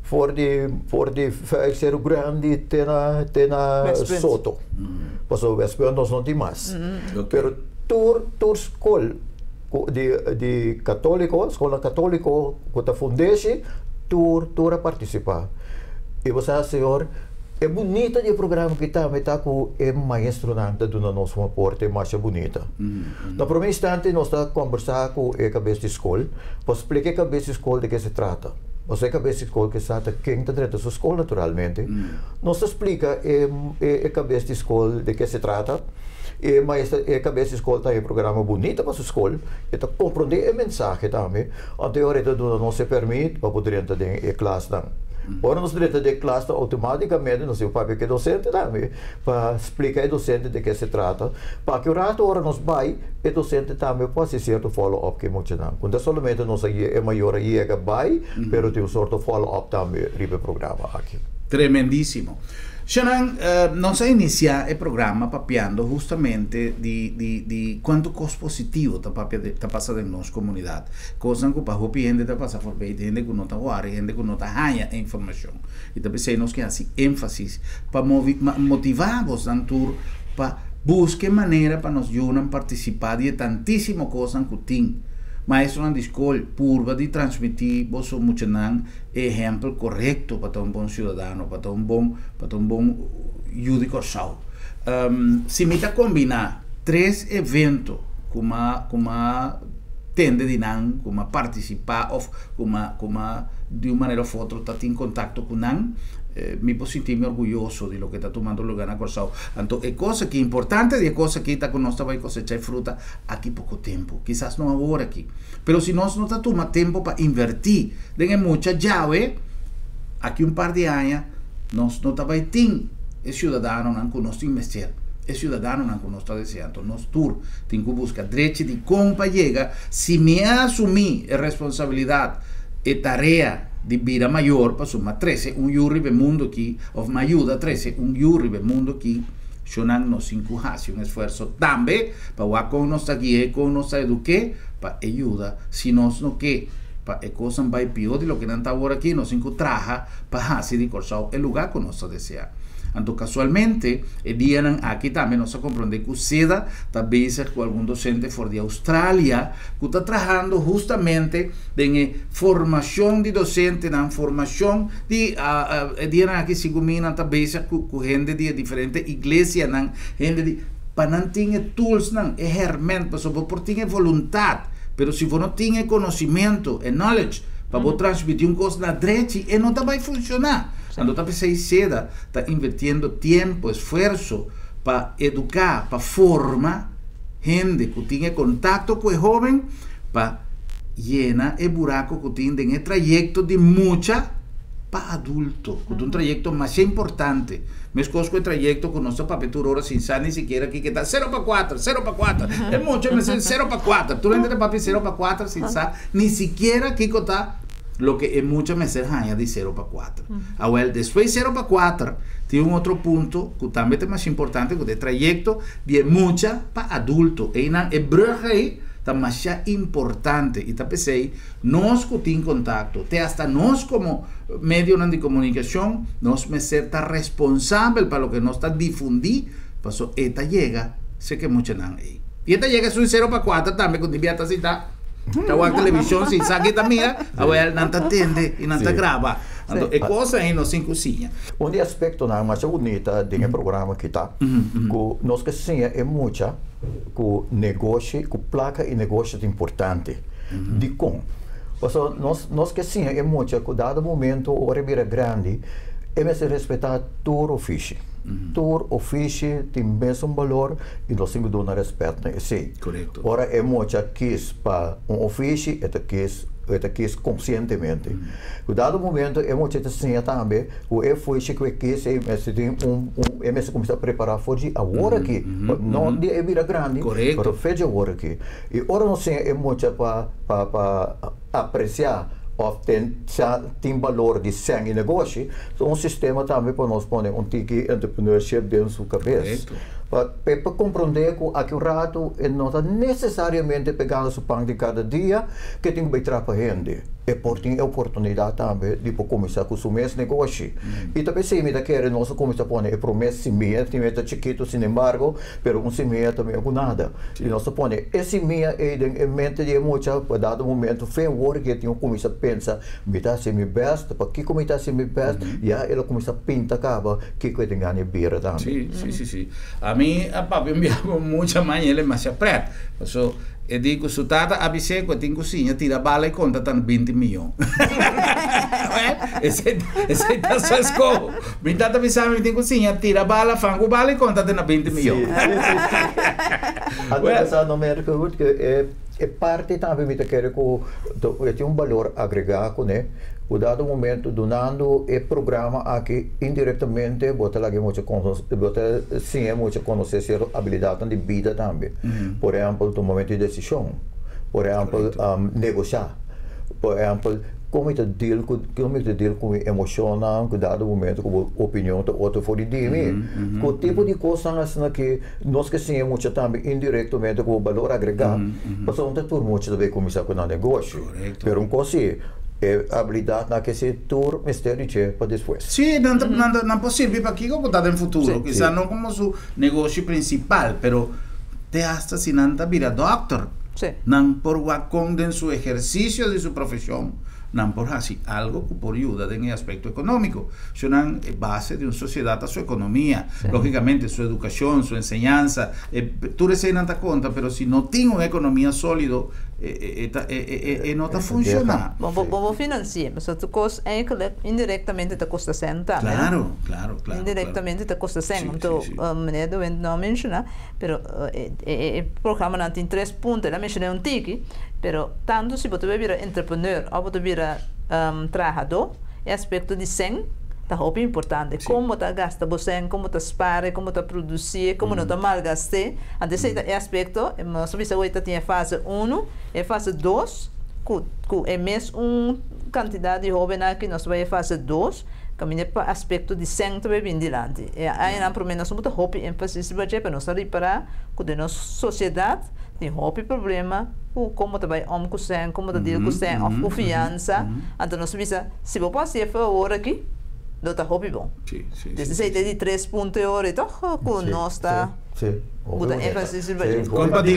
Voor de, voor de vijf zero grande tena, tena. Soto. Pas o Westpunt nós não tem mais. Ok. Pero tur, tur school, co- de, de católico, escola católico, a fundeixe, tur, tur a participar. E você, senhor, é bonita de programa que está, mas está com é maestro na do nosso aporte, é mais bonita. Na primeiro instante, nós estamos conversar com a cabeça de escola, para explicar a cabeça de escola de que se trata. Você cabeça de escola que trata quem está dentro da sua escola, naturalmente. Nós explica a cabeça de escola de que se trata. E, mas a cabeça de escola tem um programa bonito para a escola. E está compreender a mensagem também. Até a hora não se permite para poder entrar em classe. Não. Ora, direito de classe, automaticamente, nós temos papel que é docente também, para explicar ao docente de que se trata, para que o rato, ora, nós vai, e docente também pode ser certo follow-up que muito não. Quando somente nós é maior aí que vai, pero tem um sorto follow-up também, ribe programa aqui. Tremendísimo. Shannon, eh, nos a iniciar el programa papiando justamente de, de, de quanto cos positivo está tá passando em nossa comunidade. Coisa que para hopi gente está passando por bem, gente que não está guarda, gente que não está ganha informação. E também sei nós que assim ênfasis para motivar vos para busque maneira para nos junam participar de tantíssimo coisa que tem. Maestro na escola, purva de transmitir vos muito exemplo correto para um bom cidadão, para um bom, para um bom júdico sal. Um, se me tá combinar três eventos com uma, com uma tende de nan, com uma participar ou com uma, com uma de uma maneira ou outra está em contato com nan, eh, me posso sentir orgulhoso de lo que está tomando lugar na Corsao. Então, é coisa que é importante e é coisa que está conosco vai cosechar fruta aqui pouco tempo. Quizás não agora aqui. Pero se nós não está tomando tempo para invertir, tem muita chave, aqui um par de anos, nós não está vai ter é cidadão não conosco investir. É cidadão não conosco desejando. Nós tur tem que buscar direito de como chega, se me assumir a responsabilidade e tarefa de vida maior para sumar 13, um júri do mundo aqui, ou me ajuda 13, um júri do mundo aqui, Shonan nos hace un esfuerzo también para con nos guía, con nos eduque, para ayuda, si nos no que para e cosa vai pior de lo que não está agora aqui, nos traja para hacer de corsao el lugar que nos desea. Então, casualmente, e dia aqui também nós compreender que o SEDA talvez com algum docente for de Austrália, que está trabalhando justamente em formação de docente, na formação de, uh, uh, aqui se combina talvez com, gente de diferentes igrejas, gente de, para não ter tools, não, é para por ter vontade, pero se você não tem conhecimento e knowledge, para uhum. transmitir um coisa na direita, não vai funcionar. Quando está pensando seda, está invirtiendo tempo, esforço para educar, para formar gente que tenha contato com o jovem, para llenar o buraco que tem em trajeto de muita para adulto, que é um trajeto mais importante. Mas com o trajeto que nosso papetura ahora sin saber ni siquiera aquí que está 0 para 4, 0 para 4. É muito, mas 0 para 4. Tu entras papi 0 para 4 sin saber ni siquiera aquí que está lo que en muchas veces hay de 0 para 4. Uh -huh. Ahora, después de 0 para 4, tiene un otro punto que también es más importante, que es el trayecto de mucha para adulto. Y una bruje ahí está más importante. Y está pensei, nós que tenemos contacto, te hasta nós como medio de comunicación, nos me ser responsable para lo que nos está difundir, pasó, esta llega, sé que mucha nan ahí. Y esta llega es un 0 para 4 también, con divierta así está. Tawa televisão, sim, sabe que mira, agora não te atende e não te grava. Então, é coisa nós em cozinha. Um aspecto na mais bonita do uhum. programa que tá, uhum. que nós que sim é muita, que negócio, que placa e negócio importante. De com. Então, nós, nós que sim é muita, que dado momento, o vira grande, é se respeitar todo o fiche mm -hmm. tur, oficii, timbes un valor y los cinco dona respeto. Sí. Correto. Ora é muito quis para un oficio, é quis é quis conscientemente. Mm -hmm. Dado momento, hemos hecho assim também, o e foi que eu quis, esse tem um, um MS começou a preparar foi de agora aqui, mm -hmm. não de é vira grande, Correto. mas fez agora aqui. E ora não sei, hemos hecho para para apreciar of tem, tem valor de sangue negócio, so um sistema também para nós pôr um tiki entrepreneurship dentro da sua cabeça. Para compreender que aquele rato não está necessariamente pegando o pão de cada dia que tem que para a gente. E por a oportunidade também de começar com o mesmo negócio. Mm. E também se me quer nós começar a pôr a promessa semeia, tem meta chiquito, sin embargo, pero um semeia também é nada. E nós pôr esse semeia é em mente de muito, para dado momento, foi um que começar a pensar, me está semi best, para que como está semi best, e aí ela começa a pintar acaba que que tem ganho bira também. Sim, sim, sim. A mim, a papi enviava muita mãe, ele mais preto. So, e dico su tata a biseco in cucina tira bala e conta tan 20 milioni. E se e se ta so sco mi tata mi sa mi in cucina tira bala fango bala e conta tan 20 milioni. sì, sì, sì. allora mi ricordo che è, è parte também mi quero que tem um valor agregado né o dado momento donando o programa aqui indiretamente bota lá que muito bota sim é muito conhecer a habilidade de vida também. Uhum. por exemplo do momento de decisão. Por exemplo um, negociar. Por exemplo como te deal com como deal com emoção com dado momento com opinião do outro fora de mim. Uhum, com tipo de coisa assim que nós que sim é muito também indiretamente com valor agregado. Uhum, uhum. mas não tem por muito também começar com o negócio. Correcto. pero um coisa é habilidade na que se tur mistério che para depois. Sì, non, non, non può servire per chi può in futuro, Sì, quizá sì. non come su negozio principal, pero te hasta si non vira doctor, Sí. non por con en su ejercicio de su profesión, non por así algo que por ayuda en el aspecto económico, son base de una sociedad a su economía, lógicamente su educación, su enseñanza, eh, tú recién no te cuenta, pero si no tiene una economía sólida, eh, eh, eh, eh, eh, no está funciona. Bom, bom, bom financiar, mas tu cost eigenlijk indirectamente te também. né? Claro, claro, claro. indirectamente te kosta Sim, cent. Então, sim, sim. uh, meneer de não menciona, pero e, e, e, programa não tem três pontos, ela menciona um tiki, pero tanto se você vira entrepreneur ou você vira um, trabalhador, é aspecto de cem tá roupa importante. Como tá gasta você, como tá spare, como tá produzir, como não tá malgastar. Antes é aspecto, mas você hoje tinha fase 1, é fase 2, que, que é mesmo uma quantidade de jovens aqui nós vai fase 2, caminha para aspecto de centro e bem dilante. E aí, na primeira, nós temos hope ênfase para nós reparar que a nossa sociedade tem hope problema o como também om com sen, como da deal com sen, of confiança. Então nós visa, se você pode ser favor aqui, não está hope bom. Desde sei punti ore, toch, con Sì, nostra sì, sì. Muda ênfase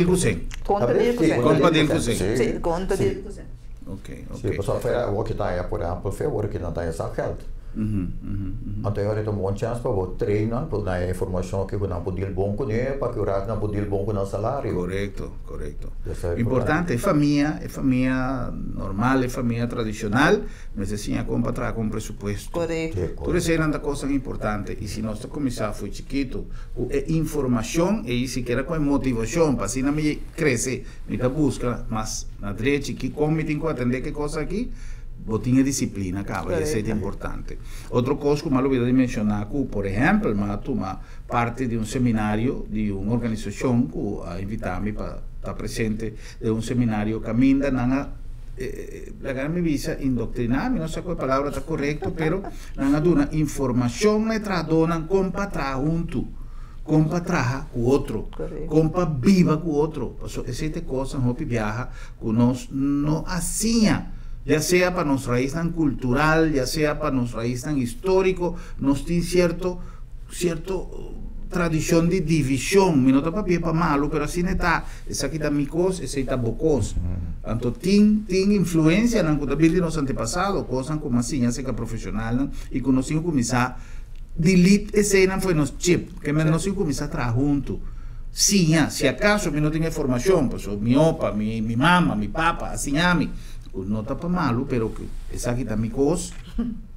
Hussein. conta Vabbè, di sì, cos'è. Colpa di Hussein. Sì. Sì, conta Sì. di cos'è. Ok, ok. Per o che dai, per esempio, favore che non dai sa geld. Mhm, mhm, mhm. Ante eu era uma chance para você treinar, para dar informação que não podia bom com ele, para que o rato não podia bom com o salário. Questo è Importante, è famiglia, è famiglia normale, è famiglia tradizionale, ma se si compra tra con presupuesto. Corretto. Sì, Tu corretto. le sei una cosa importante y si nuestro comisario fue chiquito, u- es información y siquiera con motivación, para si no me crece, me busca más, na tre chiqui, come tengo que atender qué cosa aquí, botín disciplina, cabrón, y eso es Correcto. importante. Otro cosa, como lo olvidé de mencionar, que, por ejemplo, ma tu ma parte de un seminario de una organización que ha invitado para estar presente de un seminario que aminda nanga eh, la gran mi visa indoctrinarmi, non so quale parola sta corretto, però non ad una informazione tra donna compa tra junto, compa tra con otro, Corretto. compa viva con otro. So, esiste cose non viaja con nos no hacía. Ya sea para nuestra raíz tan cultural, ya sea para nuestra raíz tan histórico, nos tiene cierto, cierto uh, tradición de división. Mi nota papi para malo, pero así está, esa quita mi cos, esa está bocos. Tanto tin, tin influencia en los antepasados, cosas como así, ya sea profesional, y conocido como esa delete escena fue nos chip, que me no se comienza a trabajar junto. Sí, ya, si acaso mi no tiene información, pues mi opa, mi, mi mamá, mi papá, así a mí, pues no está para malo, pero que esa quita mi cos,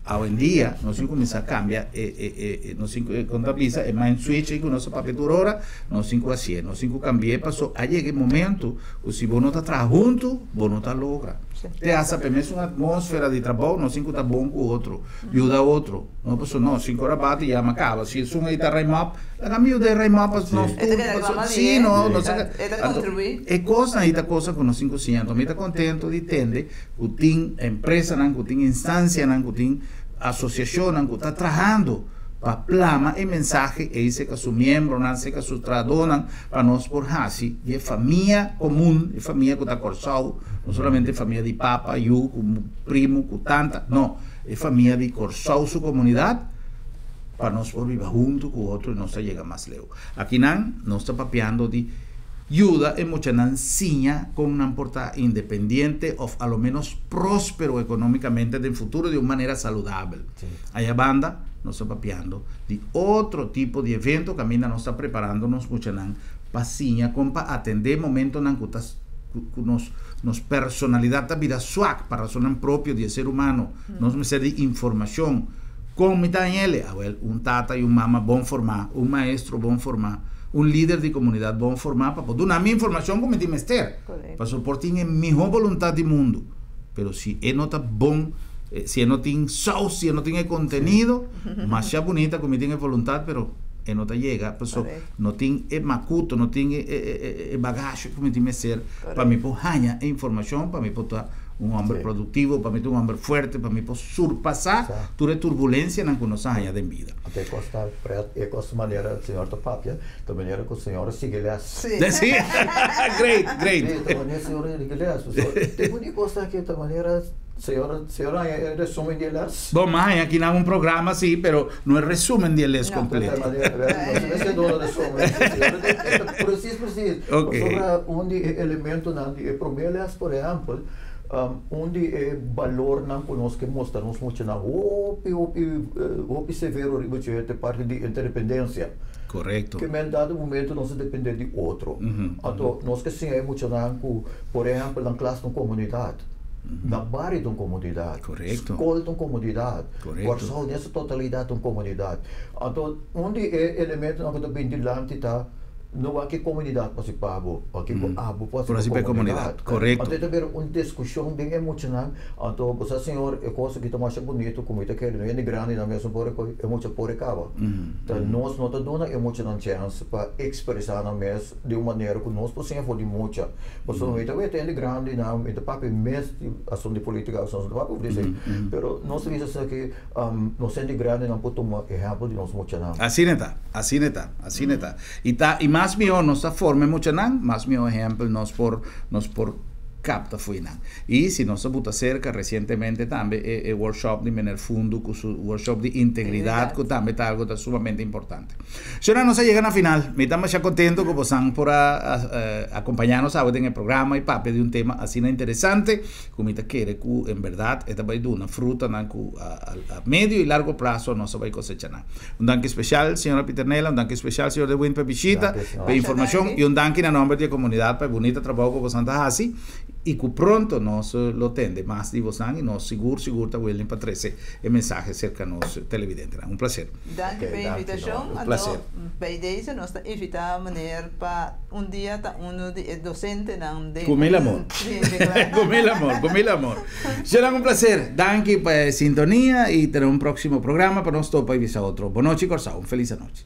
hoy en día, no se comienza a cambiar, eh, eh, eh, no se eh, contabiliza, es más en switch, y no se papetura ahora, no se así, no se cambiar, pasó, a llegue el momento, o si vos no estás trabajando junto, vos no estás logra. Sim. Te hace permiso uma atmosfera de trabalho, não cinco tá bom com o outro, ajuda o outro. Não pessoa não, cinco horas bate e ama acaba. Se isso aí tá reimap, a caminho de reimap as nós É reclama Sim, não, não sei. é. É coisa aí da coisa com nós cinco cientos. Me tá contente de entender que tem empresa, não que tem instância, não que tem associação, não que está trabalhando para plama e mensagem e isso que su membro, não sei que su tradonan para nós por hasi, e família comum, é família que está corsal, não somente família de papa, eu, como primo, com tanta, não, é família de corsal sua comunidade, para nós por viver junto com outro e nós chega mais leu. Aqui não, nós está papeando de ayuda en mucha nanciña con una porta independiente o a lo menos próspero económicamente del futuro de una manera saludable. Sí. Allá banda nos está papeando de otro tipo de evento que a mí nos está preparándonos mucha nan pasiña con pa atender momentos nan cutas nos, nos personalidad da vida swag para razón propio de ser humano, nos me ser de información con mi Daniele, a ver, un tata y un mamá bon formar, un maestro bon formar, un líder de comunidad bon formar para poder dar mi información como mi mester, Correcto. para soportar en mejor voluntad del mundo. Pero si él no está bon, eh, si no tiene sauce, si no tiene contenido, más ya bonita como tiene voluntad, pero él no te llega, pues no tiene eh, macuto, no tiene eh, eh, eh, bagaje como tiene ser, para mí pues haña e información, para mí pues un hombre Sí. productivo, para mí tú un hombre fuerte, para mí pues surpasar Certo. toda turbulencia en la que nos haña de vida. Até costa é costa maneira do senhor da papia, da maneira que o senhor siga ele Sì. Sí, great, great. Da maneira o senhor siga ele Tem muito costa que da maneira senhora senhora é resumo de. Bom, mas aqui não é um programa assim, pero não é resumen de les No. Completo. maneira, não sei se dona de som. Preciso, preciso. Ok. Sobre elemento não é promelas, por exemplo, um, onde é valor não conosco que mostramos muito na hopi hopi hopi severo ribucete parte de interdependência. Correcto. que em dado momento nós depender de outro. Uhum, Então, nós que sim é muito nanco, por exemplo, na classe uma comunidade, na barra de uma comunidade, Correto. escola de nessa totalidade de uma comunidade. Então, onde é elemento que está não há que comunidade para com abo para Por assim, para comunidade, correto. Então, também uma discussão bem emocionante. Então, você, senhor, é coisa que está bonito, como está querendo, é grande, na mesma por é muito por acaba. Então, nós não estamos dando emocionante chance para expressar na mesa de uma maneira que nós possamos fazer muita. Você não está vendo grande, não, então, papo mês ação de política, ação de papo, dizer. Pero nós vimos que nós sendo grande, não podemos tomar exemplo de nós muito não. Así está, así está, así está. Y, ta, y más mío nuestra forma mucho nan, más mío ejemplo nos por nos por capta fue nan. Y si nos puta cerca recientemente también el eh, workshop de Mener Fundo, con su workshop de integridad, que también está algo sumamente importante. Ahora nos llegan a final, me estamos ya contentos como están por a, a, a, acompañarnos en el programa y pape de un tema así interesante, como quiere que en verdad esta va a una fruta a, medio y largo plazo no se va a cosechar. Un danke especial, señora Piternella, un danke especial, señor de Win Pepichita, por información y un danke en nombre de la comunidad para bonita trabajo con Santa Hasi y que pronto nos eh, lo tende más de vos y nos seguro, seguro, está willing para 13 el mensaje cerca a nos televidentes. Un placer. Dank Oké, pela dank invitação. je wel. Um prazer. Bij deze nós invitamos meneer para um dia tá um de docente não de Con mil amor. Sim, de claro. con mil amor, con mil amor. Será un placer. Danke por sintonía y tener un próximo programa para nosotros para otro. Buenas noches, Corsao. Un feliz noche.